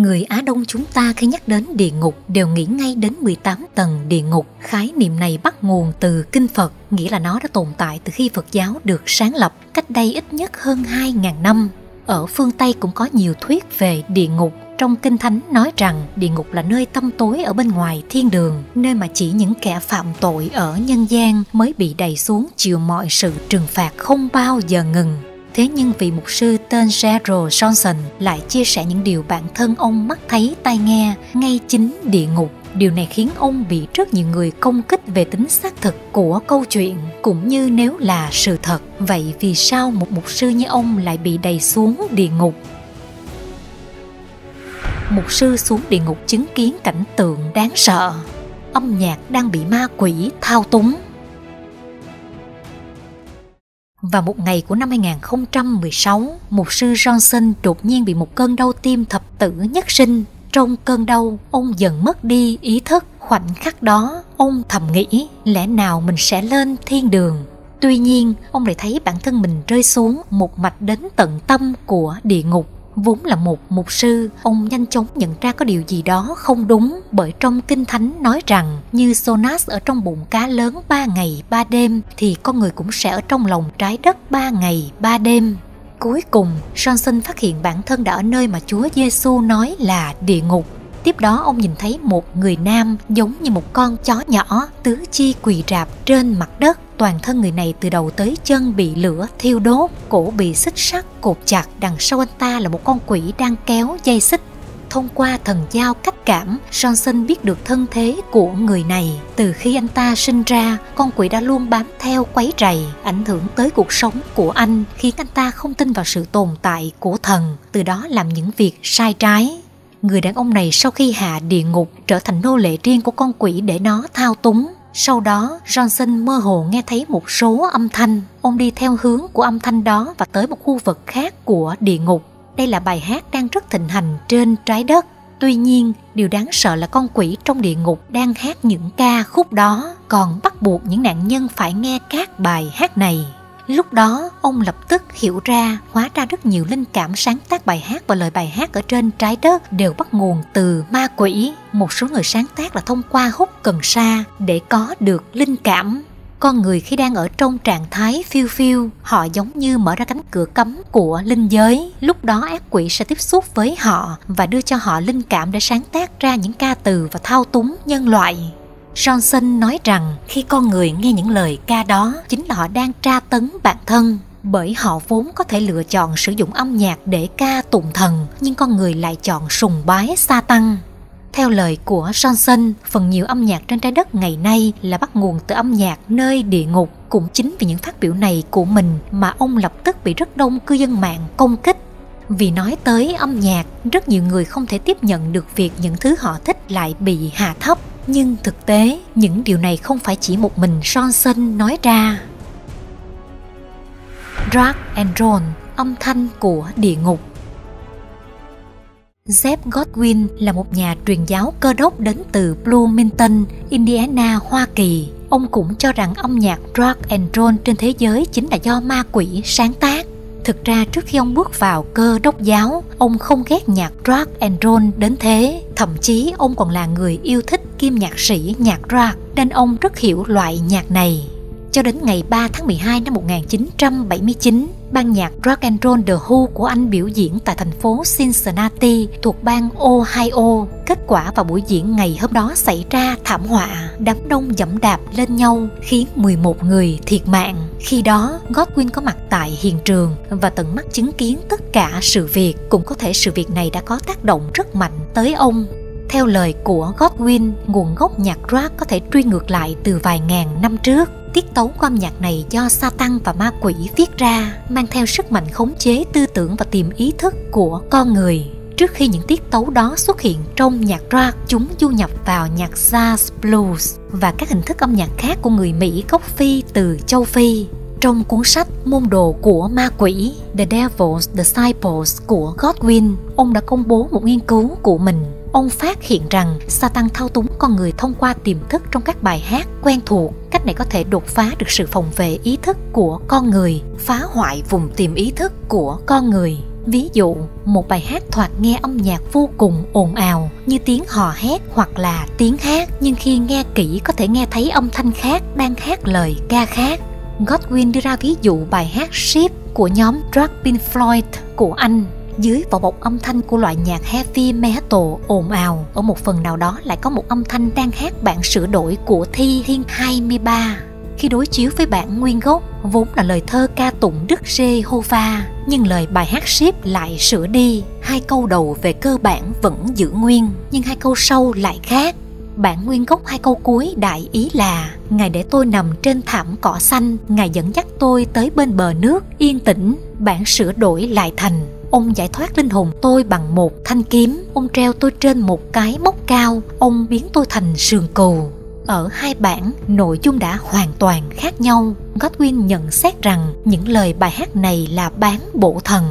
Người Á Đông chúng ta khi nhắc đến địa ngục đều nghĩ ngay đến 18 tầng địa ngục. Khái niệm này bắt nguồn từ kinh Phật, nghĩa là nó đã tồn tại từ khi Phật giáo được sáng lập cách đây ít nhất hơn 2.000 năm. Ở phương Tây cũng có nhiều thuyết về địa ngục. Trong Kinh Thánh nói rằng địa ngục là nơi tâm tối ở bên ngoài thiên đường, nơi mà chỉ những kẻ phạm tội ở nhân gian mới bị đẩy xuống chịu mọi sự trừng phạt không bao giờ ngừng. Thế nhưng vị mục sư tên Gerald Johnson lại chia sẻ những điều bản thân ông mắt thấy tai nghe, ngay chính địa ngục. Điều này khiến ông bị rất nhiều người công kích về tính xác thực của câu chuyện, cũng như nếu là sự thật. Vậy vì sao một mục sư như ông lại bị đầy xuống địa ngục? Mục sư xuống địa ngục chứng kiến cảnh tượng đáng sợ. Âm nhạc đang bị ma quỷ thao túng vào một ngày của năm 2016, mục sư Johnson đột nhiên bị một cơn đau tim thập tử nhất sinh. Trong cơn đau, ông dần mất đi ý thức. Khoảnh khắc đó, ông thầm nghĩ lẽ nào mình sẽ lên thiên đường. Tuy nhiên, ông lại thấy bản thân mình rơi xuống một mạch đến tận tâm của địa ngục Vốn là một mục sư, ông nhanh chóng nhận ra có điều gì đó không đúng bởi trong Kinh Thánh nói rằng như Sonas ở trong bụng cá lớn ba ngày ba đêm thì con người cũng sẽ ở trong lòng trái đất ba ngày ba đêm. Cuối cùng, Johnson phát hiện bản thân đã ở nơi mà Chúa Giêsu nói là địa ngục. Tiếp đó ông nhìn thấy một người nam giống như một con chó nhỏ tứ chi quỳ rạp trên mặt đất toàn thân người này từ đầu tới chân bị lửa thiêu đốt, cổ bị xích sắt cột chặt, đằng sau anh ta là một con quỷ đang kéo dây xích. Thông qua thần giao cách cảm, Johnson biết được thân thế của người này. Từ khi anh ta sinh ra, con quỷ đã luôn bám theo quấy rầy, ảnh hưởng tới cuộc sống của anh, khiến anh ta không tin vào sự tồn tại của thần, từ đó làm những việc sai trái người đàn ông này sau khi hạ địa ngục trở thành nô lệ riêng của con quỷ để nó thao túng sau đó, Johnson mơ hồ nghe thấy một số âm thanh. Ông đi theo hướng của âm thanh đó và tới một khu vực khác của địa ngục. Đây là bài hát đang rất thịnh hành trên trái đất. Tuy nhiên, điều đáng sợ là con quỷ trong địa ngục đang hát những ca khúc đó, còn bắt buộc những nạn nhân phải nghe các bài hát này. Lúc đó, ông lập tức hiểu ra, hóa ra rất nhiều linh cảm sáng tác bài hát và lời bài hát ở trên trái đất đều bắt nguồn từ ma quỷ. Một số người sáng tác là thông qua hút cần sa để có được linh cảm. Con người khi đang ở trong trạng thái phiêu phiêu, họ giống như mở ra cánh cửa cấm của linh giới. Lúc đó ác quỷ sẽ tiếp xúc với họ và đưa cho họ linh cảm để sáng tác ra những ca từ và thao túng nhân loại. Johnson nói rằng khi con người nghe những lời ca đó chính là họ đang tra tấn bản thân bởi họ vốn có thể lựa chọn sử dụng âm nhạc để ca tụng thần nhưng con người lại chọn sùng bái sa tăng theo lời của Johnson, phần nhiều âm nhạc trên trái đất ngày nay là bắt nguồn từ âm nhạc nơi địa ngục. Cũng chính vì những phát biểu này của mình mà ông lập tức bị rất đông cư dân mạng công kích. Vì nói tới âm nhạc, rất nhiều người không thể tiếp nhận được việc những thứ họ thích lại bị hạ thấp nhưng thực tế những điều này không phải chỉ một mình Johnson nói ra Drag and Roll âm thanh của địa ngục Jeff Godwin là một nhà truyền giáo cơ đốc đến từ Bloomington, Indiana, Hoa Kỳ. Ông cũng cho rằng âm nhạc rock and roll trên thế giới chính là do ma quỷ sáng tác. Thực ra trước khi ông bước vào cơ đốc giáo, ông không ghét nhạc rock and roll đến thế. Thậm chí ông còn là người yêu thích kim nhạc sĩ nhạc rock nên ông rất hiểu loại nhạc này. Cho đến ngày 3 tháng 12 năm 1979, ban nhạc Rock and Roll The Who của Anh biểu diễn tại thành phố Cincinnati thuộc bang Ohio. Kết quả vào buổi diễn ngày hôm đó xảy ra thảm họa, đám đông dẫm đạp lên nhau khiến 11 người thiệt mạng. Khi đó, Godwin có mặt tại hiện trường và tận mắt chứng kiến tất cả sự việc. Cũng có thể sự việc này đã có tác động rất mạnh tới ông theo lời của Godwin, nguồn gốc nhạc rock có thể truy ngược lại từ vài ngàn năm trước. Tiết tấu của âm nhạc này do Satan và ma quỷ viết ra, mang theo sức mạnh khống chế tư tưởng và tiềm ý thức của con người. Trước khi những tiết tấu đó xuất hiện trong nhạc rock, chúng du nhập vào nhạc jazz, blues và các hình thức âm nhạc khác của người Mỹ gốc Phi từ châu Phi. Trong cuốn sách Môn đồ của ma quỷ The Devil's Disciples của Godwin, ông đã công bố một nghiên cứu của mình Ông phát hiện rằng Satan thao túng con người thông qua tiềm thức trong các bài hát quen thuộc. Cách này có thể đột phá được sự phòng vệ ý thức của con người, phá hoại vùng tiềm ý thức của con người. Ví dụ, một bài hát thoạt nghe âm nhạc vô cùng ồn ào như tiếng hò hét hoặc là tiếng hát nhưng khi nghe kỹ có thể nghe thấy âm thanh khác đang hát lời ca khác. Godwin đưa ra ví dụ bài hát Ship của nhóm Drag Pink Floyd của Anh dưới vỏ bọc âm thanh của loại nhạc heavy metal ồn ào, ở một phần nào đó lại có một âm thanh đang hát bản sửa đổi của Thi Thiên 23 khi đối chiếu với bản nguyên gốc, vốn là lời thơ ca tụng Đức Giê-hô-va, nhưng lời bài hát ship lại sửa đi. Hai câu đầu về cơ bản vẫn giữ nguyên, nhưng hai câu sau lại khác. Bản nguyên gốc hai câu cuối đại ý là, Ngài để tôi nằm trên thảm cỏ xanh, Ngài dẫn dắt tôi tới bên bờ nước yên tĩnh. Bản sửa đổi lại thành Ông giải thoát linh hồn tôi bằng một thanh kiếm. Ông treo tôi trên một cái móc cao. Ông biến tôi thành sườn cừu. Ở hai bản, nội dung đã hoàn toàn khác nhau. Godwin nhận xét rằng những lời bài hát này là bán bộ thần.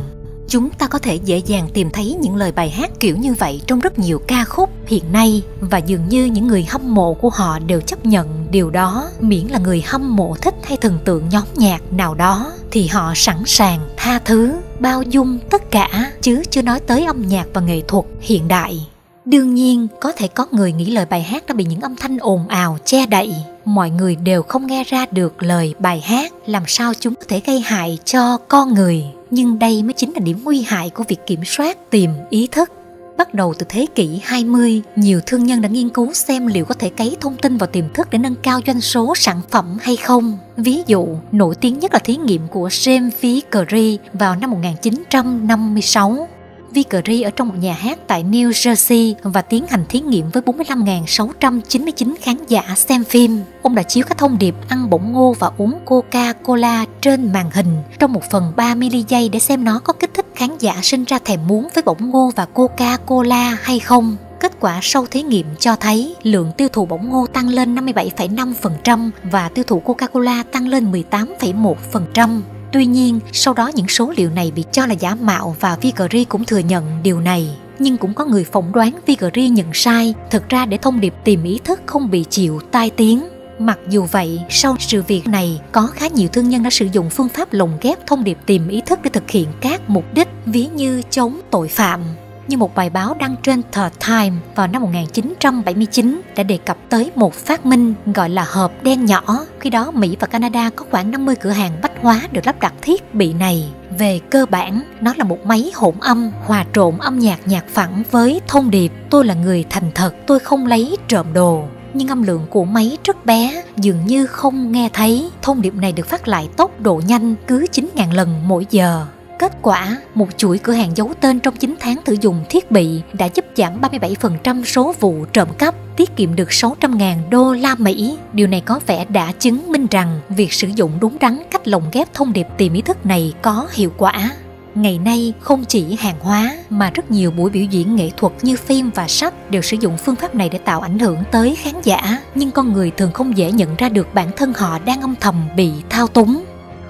Chúng ta có thể dễ dàng tìm thấy những lời bài hát kiểu như vậy trong rất nhiều ca khúc hiện nay và dường như những người hâm mộ của họ đều chấp nhận điều đó. Miễn là người hâm mộ thích hay thần tượng nhóm nhạc nào đó thì họ sẵn sàng tha thứ bao dung tất cả chứ chưa nói tới âm nhạc và nghệ thuật hiện đại Đương nhiên, có thể có người nghĩ lời bài hát đã bị những âm thanh ồn ào che đậy. Mọi người đều không nghe ra được lời bài hát, làm sao chúng có thể gây hại cho con người. Nhưng đây mới chính là điểm nguy hại của việc kiểm soát tìm ý thức. Bắt đầu từ thế kỷ 20, nhiều thương nhân đã nghiên cứu xem liệu có thể cấy thông tin vào tiềm thức để nâng cao doanh số sản phẩm hay không. Ví dụ, nổi tiếng nhất là thí nghiệm của James V. Curry vào năm 1956 Vickery ở trong một nhà hát tại New Jersey và tiến hành thí nghiệm với 45.699 khán giả xem phim. Ông đã chiếu các thông điệp ăn bổng ngô và uống Coca-Cola trên màn hình trong một phần 30 giây để xem nó có kích thích khán giả sinh ra thèm muốn với bổng ngô và Coca-Cola hay không. Kết quả sau thí nghiệm cho thấy lượng tiêu thụ bổng ngô tăng lên 57,5% và tiêu thụ Coca-Cola tăng lên 18,1%. Tuy nhiên, sau đó những số liệu này bị cho là giả mạo và Vigri cũng thừa nhận điều này. Nhưng cũng có người phỏng đoán Vigri nhận sai, thực ra để thông điệp tìm ý thức không bị chịu tai tiếng. Mặc dù vậy, sau sự việc này, có khá nhiều thương nhân đã sử dụng phương pháp lồng ghép thông điệp tìm ý thức để thực hiện các mục đích ví như chống tội phạm, như một bài báo đăng trên The Time vào năm 1979 đã đề cập tới một phát minh gọi là hộp đen nhỏ. Khi đó Mỹ và Canada có khoảng 50 cửa hàng bách hóa được lắp đặt thiết bị này. Về cơ bản, nó là một máy hỗn âm hòa trộn âm nhạc nhạc phẳng với thông điệp tôi là người thành thật, tôi không lấy trộm đồ nhưng âm lượng của máy rất bé, dường như không nghe thấy. Thông điệp này được phát lại tốc độ nhanh cứ 9.000 lần mỗi giờ. Kết quả, một chuỗi cửa hàng giấu tên trong 9 tháng thử dùng thiết bị đã giúp giảm 37% số vụ trộm cắp, tiết kiệm được 600.000 đô la Mỹ. Điều này có vẻ đã chứng minh rằng việc sử dụng đúng đắn cách lồng ghép thông điệp tìm ý thức này có hiệu quả. Ngày nay, không chỉ hàng hóa mà rất nhiều buổi biểu diễn nghệ thuật như phim và sách đều sử dụng phương pháp này để tạo ảnh hưởng tới khán giả, nhưng con người thường không dễ nhận ra được bản thân họ đang âm thầm bị thao túng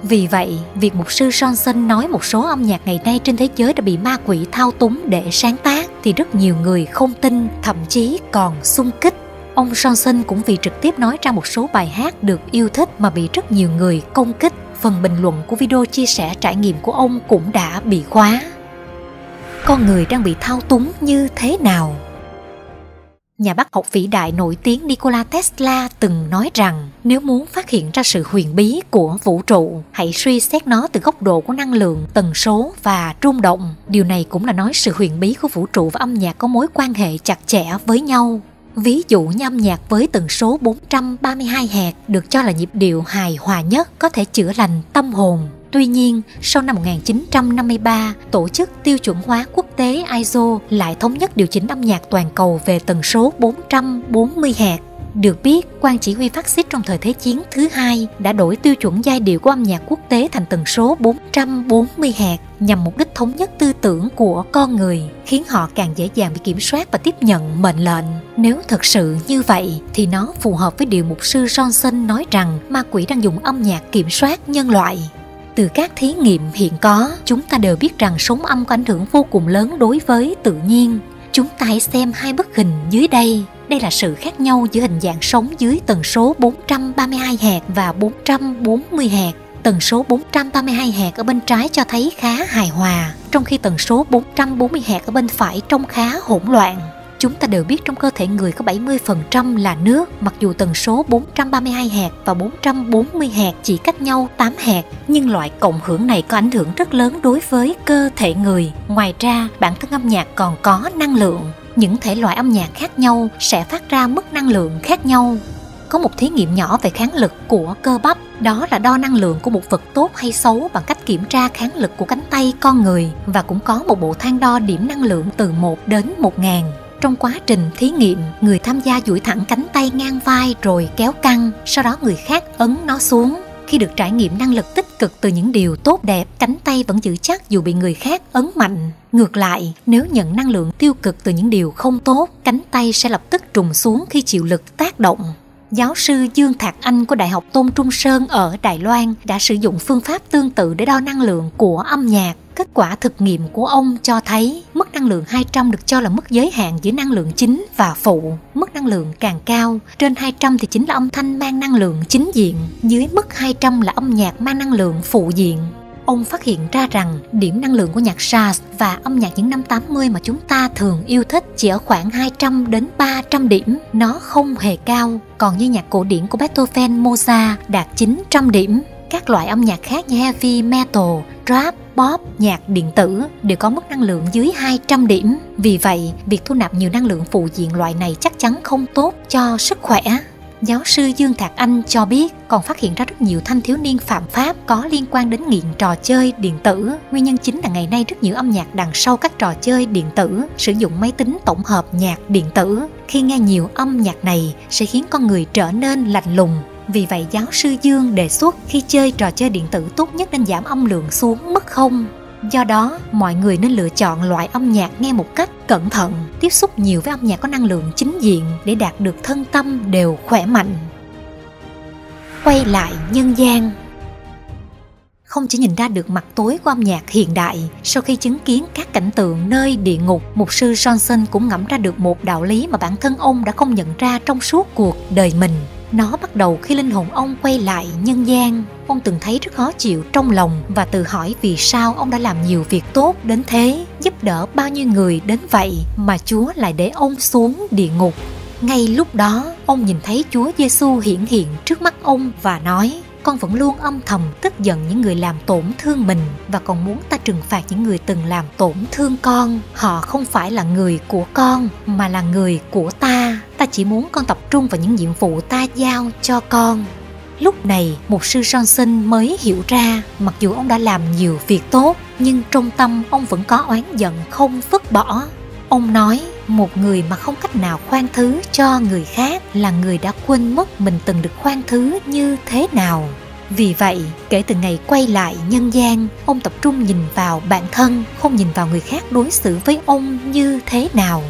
vì vậy, việc mục sư Johnson nói một số âm nhạc ngày nay trên thế giới đã bị ma quỷ thao túng để sáng tác thì rất nhiều người không tin, thậm chí còn xung kích. Ông Johnson cũng vì trực tiếp nói ra một số bài hát được yêu thích mà bị rất nhiều người công kích. Phần bình luận của video chia sẻ trải nghiệm của ông cũng đã bị khóa. Con người đang bị thao túng như thế nào? Nhà bác học vĩ đại nổi tiếng Nikola Tesla từng nói rằng nếu muốn phát hiện ra sự huyền bí của vũ trụ, hãy suy xét nó từ góc độ của năng lượng, tần số và rung động. Điều này cũng là nói sự huyền bí của vũ trụ và âm nhạc có mối quan hệ chặt chẽ với nhau. Ví dụ như âm nhạc với tần số 432 Hz được cho là nhịp điệu hài hòa nhất có thể chữa lành tâm hồn Tuy nhiên, sau năm 1953, Tổ chức Tiêu chuẩn hóa quốc tế ISO lại thống nhất điều chỉnh âm nhạc toàn cầu về tần số 440 Hz. Được biết, quan chỉ huy phát xít trong thời Thế chiến thứ hai đã đổi tiêu chuẩn giai điệu của âm nhạc quốc tế thành tần số 440 Hz nhằm mục đích thống nhất tư tưởng của con người, khiến họ càng dễ dàng bị kiểm soát và tiếp nhận mệnh lệnh. Nếu thật sự như vậy, thì nó phù hợp với điều mục sư Johnson nói rằng ma quỷ đang dùng âm nhạc kiểm soát nhân loại. Từ các thí nghiệm hiện có, chúng ta đều biết rằng sóng âm có ảnh hưởng vô cùng lớn đối với tự nhiên. Chúng ta hãy xem hai bức hình dưới đây. Đây là sự khác nhau giữa hình dạng sóng dưới tần số 432 Hz và 440 Hz. tần số 432 Hz ở bên trái cho thấy khá hài hòa, trong khi tần số 440 Hz ở bên phải trông khá hỗn loạn. Chúng ta đều biết trong cơ thể người có 70% là nước, mặc dù tần số 432 hạt và 440 hạt chỉ cách nhau 8 hạt, nhưng loại cộng hưởng này có ảnh hưởng rất lớn đối với cơ thể người. Ngoài ra, bản thân âm nhạc còn có năng lượng. Những thể loại âm nhạc khác nhau sẽ phát ra mức năng lượng khác nhau. Có một thí nghiệm nhỏ về kháng lực của cơ bắp, đó là đo năng lượng của một vật tốt hay xấu bằng cách kiểm tra kháng lực của cánh tay con người và cũng có một bộ thang đo điểm năng lượng từ 1 đến 1000. Trong quá trình thí nghiệm, người tham gia duỗi thẳng cánh tay ngang vai rồi kéo căng, sau đó người khác ấn nó xuống. Khi được trải nghiệm năng lực tích cực từ những điều tốt đẹp, cánh tay vẫn giữ chắc dù bị người khác ấn mạnh. Ngược lại, nếu nhận năng lượng tiêu cực từ những điều không tốt, cánh tay sẽ lập tức trùng xuống khi chịu lực tác động. Giáo sư Dương Thạc Anh của Đại học Tôn Trung Sơn ở Đài Loan đã sử dụng phương pháp tương tự để đo năng lượng của âm nhạc. Kết quả thực nghiệm của ông cho thấy mức năng lượng 200 được cho là mức giới hạn giữa năng lượng chính và phụ. Mức năng lượng càng cao, trên 200 thì chính là âm thanh mang năng lượng chính diện, dưới mức 200 là âm nhạc mang năng lượng phụ diện ông phát hiện ra rằng điểm năng lượng của nhạc jazz và âm nhạc những năm 80 mà chúng ta thường yêu thích chỉ ở khoảng 200 đến 300 điểm, nó không hề cao. Còn như nhạc cổ điển của Beethoven, Mozart đạt 900 điểm. Các loại âm nhạc khác như heavy metal, rap, pop, nhạc điện tử đều có mức năng lượng dưới 200 điểm. Vì vậy, việc thu nạp nhiều năng lượng phụ diện loại này chắc chắn không tốt cho sức khỏe. Giáo sư Dương Thạc Anh cho biết còn phát hiện ra rất nhiều thanh thiếu niên phạm pháp có liên quan đến nghiện trò chơi điện tử. Nguyên nhân chính là ngày nay rất nhiều âm nhạc đằng sau các trò chơi điện tử sử dụng máy tính tổng hợp nhạc điện tử. Khi nghe nhiều âm nhạc này sẽ khiến con người trở nên lạnh lùng. Vì vậy, giáo sư Dương đề xuất khi chơi trò chơi điện tử tốt nhất nên giảm âm lượng xuống, mức không Do đó, mọi người nên lựa chọn loại âm nhạc nghe một cách cẩn thận, tiếp xúc nhiều với âm nhạc có năng lượng chính diện để đạt được thân tâm đều khỏe mạnh. Quay lại nhân gian không chỉ nhìn ra được mặt tối của âm nhạc hiện đại, sau khi chứng kiến các cảnh tượng nơi địa ngục, mục sư Johnson cũng ngẫm ra được một đạo lý mà bản thân ông đã không nhận ra trong suốt cuộc đời mình. Nó bắt đầu khi linh hồn ông quay lại nhân gian. Ông từng thấy rất khó chịu trong lòng và tự hỏi vì sao ông đã làm nhiều việc tốt đến thế, giúp đỡ bao nhiêu người đến vậy mà Chúa lại để ông xuống địa ngục. Ngay lúc đó, ông nhìn thấy Chúa Giêsu hiện hiện trước mắt ông và nói: con vẫn luôn âm thầm tức giận những người làm tổn thương mình và còn muốn ta trừng phạt những người từng làm tổn thương con. Họ không phải là người của con mà là người của ta. Ta chỉ muốn con tập trung vào những nhiệm vụ ta giao cho con lúc này mục sư johnson mới hiểu ra, mặc dù ông đã làm nhiều việc tốt, nhưng trong tâm ông vẫn có oán giận không vứt bỏ. Ông nói, một người mà không cách nào khoan thứ cho người khác là người đã quên mất mình từng được khoan thứ như thế nào. Vì vậy, kể từ ngày quay lại nhân gian, ông tập trung nhìn vào bản thân, không nhìn vào người khác đối xử với ông như thế nào.